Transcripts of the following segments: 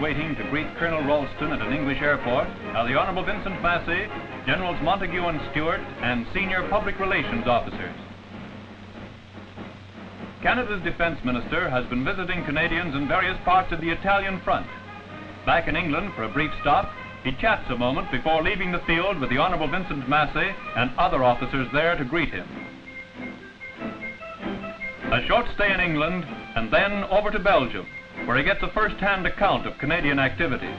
waiting to greet Colonel Ralston at an English airport are the Honorable Vincent Massey, Generals Montague and Stuart, and senior public relations officers. Canada's defense minister has been visiting Canadians in various parts of the Italian front. Back in England for a brief stop, he chats a moment before leaving the field with the Honorable Vincent Massey and other officers there to greet him. A short stay in England, and then over to Belgium, where he gets a first-hand account of Canadian activities.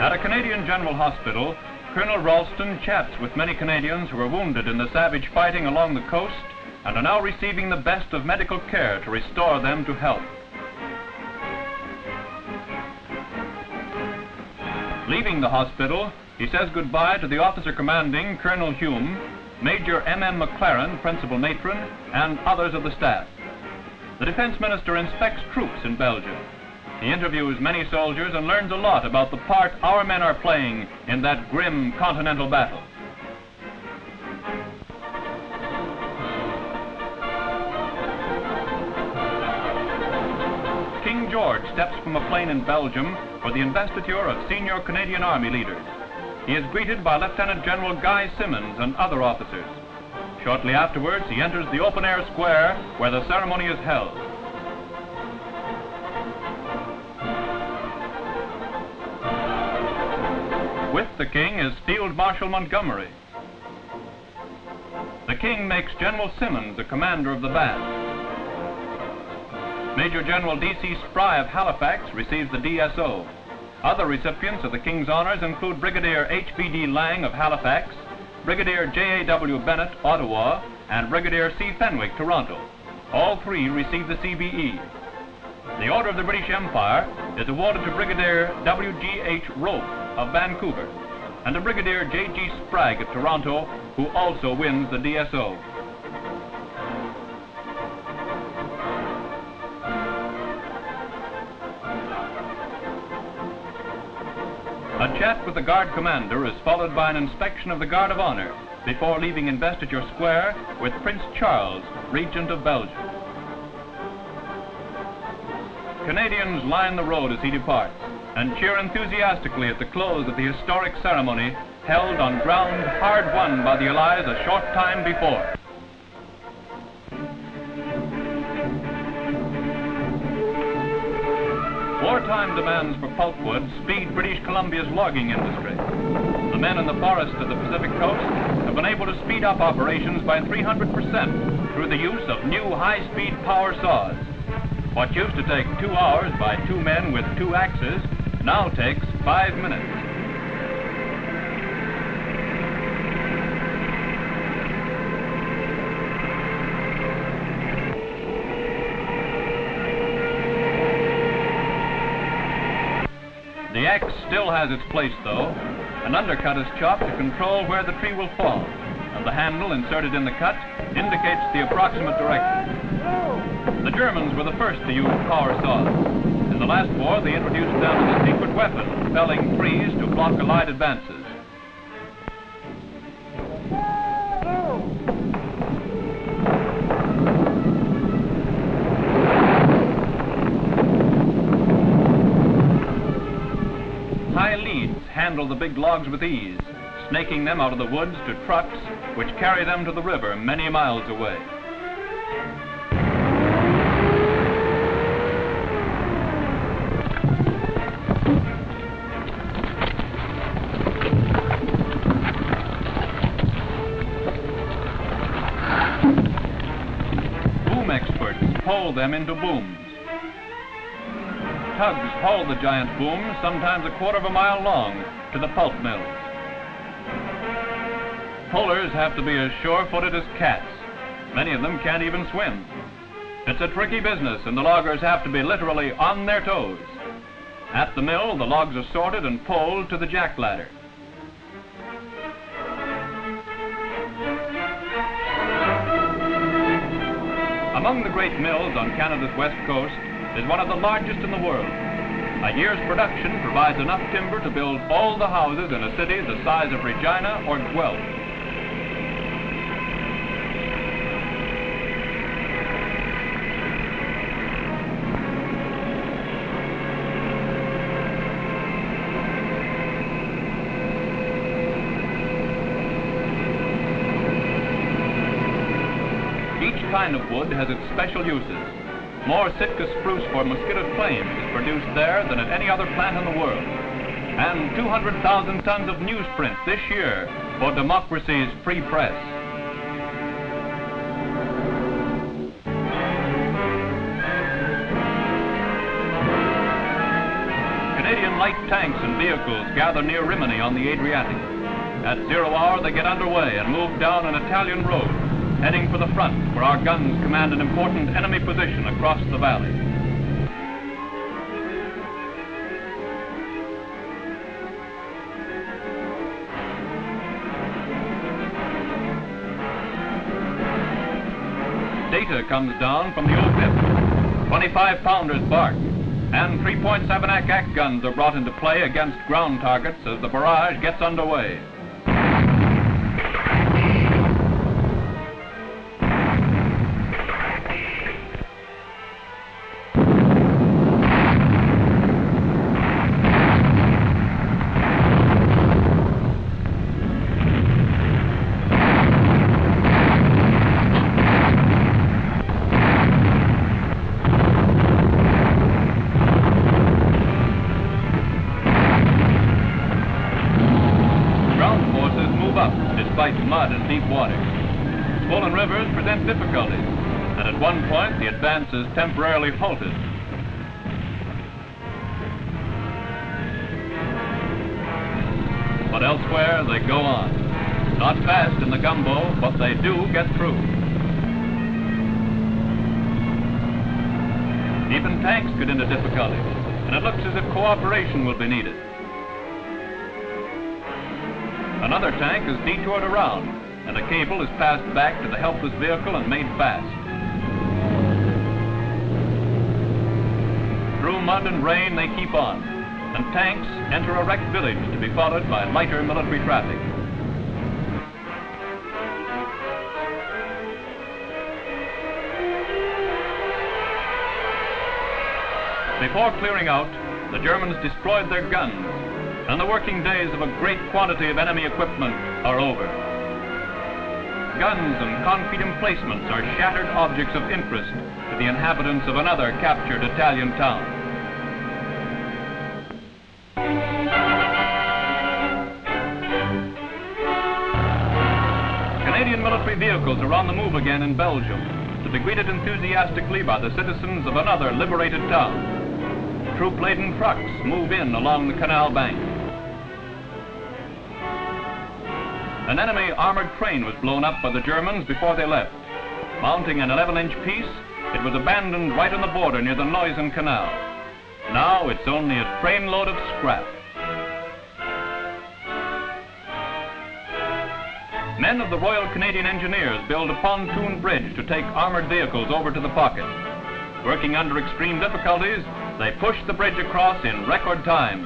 At a Canadian General Hospital, Colonel Ralston chats with many Canadians who were wounded in the savage fighting along the coast and are now receiving the best of medical care to restore them to health. Leaving the hospital, he says goodbye to the officer commanding Colonel Hume, Major M.M. McLaren, principal matron, and others of the staff. The defense minister inspects troops in Belgium. He interviews many soldiers and learns a lot about the part our men are playing in that grim continental battle. King George steps from a plane in Belgium for the investiture of senior Canadian Army leaders. He is greeted by Lieutenant General Guy Simonds and other officers. Shortly afterwards, he enters the open-air square where the ceremony is held. With the king is Field Marshal Montgomery. The king makes General Simonds the commander of the band. Major General D.C. Spry of Halifax receives the DSO. Other recipients of the King's honors include Brigadier H.B.D. Lang of Halifax, Brigadier J.A.W. Bennett, Ottawa, and Brigadier C. Fenwick, Toronto. All three receive the CBE. The Order of the British Empire is awarded to Brigadier W.G.H. Rope of Vancouver and to Brigadier J.G. Sprague of Toronto, who also wins the DSO. Chat with the Guard Commander is followed by an inspection of the Guard of Honor before leaving Investiture Square with Prince Charles, Regent of Belgium. Canadians line the road as he departs and cheer enthusiastically at the close of the historic ceremony held on ground hard won by the Allies a short time before. Wartime demands for pulpwood speed British Columbia's logging industry. The men in the forests of the Pacific coast have been able to speed up operations by 300% through the use of new high-speed power saws. What used to take two hours by two men with two axes now takes five minutes. The axe still has its place, though. An undercut is chopped to control where the tree will fall, and the handle inserted in the cut indicates the approximate direction. The Germans were the first to use power saws. In the last war, they introduced them as a secret weapon, felling trees to block Allied advances. Handle the big logs with ease, snaking them out of the woods to trucks which carry them to the river many miles away. Boom experts them into booms. Tugs haul the giant booms, sometimes a quarter of a mile long, to the pulp mills. Pullers have to be as sure-footed as cats. Many of them can't even swim. It's a tricky business, and the loggers have to be literally on their toes. At the mill, the logs are sorted and poled to the jack ladder. Among the great mills on Canada's west coast is one of the largest in the world. A year's production provides enough timber to build all the houses in a city the size of Regina or Guelph. Each kind of wood has its special uses. More Sitka spruce for mosquito claims is produced there than at any other plant in the world. And 200,000 tons of newsprint this year for democracy's free press. Canadian light tanks and vehicles gather near Rimini on the Adriatic. At zero hour, they get underway and move down an Italian road, heading for the front, where our guns command an important enemy position across the valley. Data comes down from the OPIP. 25 pounders bark, and 3.7 ack-ack guns are brought into play against ground targets as the barrage gets underway. One point the advance is temporarily halted. But elsewhere they go on. Not fast in the gumbo, but they do get through. Even tanks get into difficulties, and it looks as if cooperation will be needed. Another tank is detoured around, and a cable is passed back to the helpless vehicle and made fast. Through mud and rain, they keep on, and tanks enter a wrecked village to be followed by lighter military traffic. Before clearing out, the Germans destroyed their guns, and the working days of a great quantity of enemy equipment are over guns and concrete emplacements are shattered objects of interest to the inhabitants of another captured Italian town. Vehicles are on the move again in Belgium to be greeted enthusiastically by the citizens of another liberated town. Troop-laden trucks move in along the canal bank. An enemy armored train was blown up by the Germans before they left. Mounting an 11-inch piece, it was abandoned right on the border near the Neusen Canal. Now it's only a trainload of scrap. Men of the Royal Canadian Engineers build a pontoon bridge to take armored vehicles over to the pocket. Working under extreme difficulties, they push the bridge across in record time.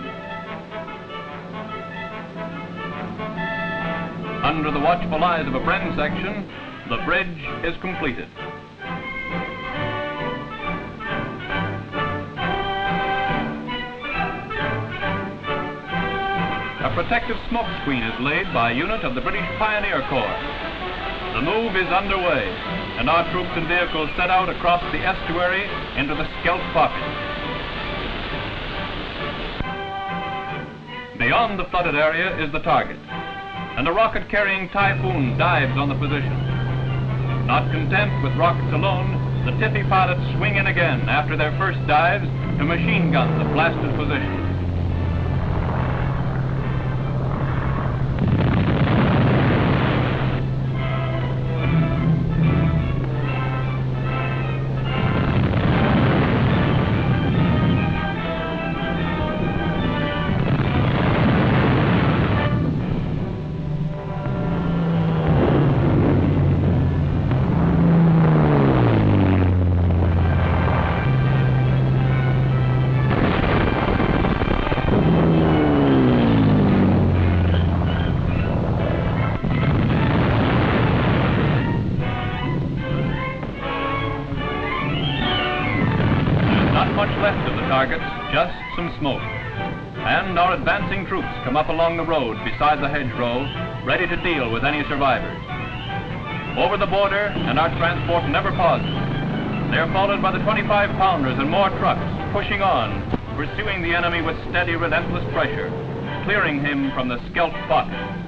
Under the watchful eyes of a Bren section, the bridge is completed. A protective smoke screen is laid by a unit of the British Pioneer Corps. The move is underway, and our troops and vehicles set out across the estuary into the Scheldt Pocket. Beyond the flooded area is the target and a rocket-carrying Typhoon dives on the position. Not content with rockets alone, the Tiffy pilots swing in again after their first dives to machine gun the blasted position. Troops come up along the road beside the hedgerow, ready to deal with any survivors. over the border, and our transport never pauses. They are followed by the 25-pounders and more trucks, pushing on, pursuing the enemy with steady, relentless pressure, clearing him from the Scheldt Butte.